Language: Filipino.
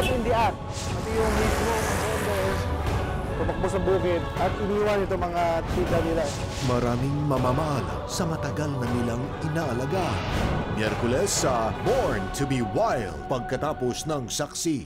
caught in the act. Pati yung mismo ang bonders, tumakbo sa bukid at iniwan ito mga tita nila. Maraming mamamaala sa matagal na nilang inaalagaan. Miyerkules sa Born to be Wild pagkatapos ng saksi.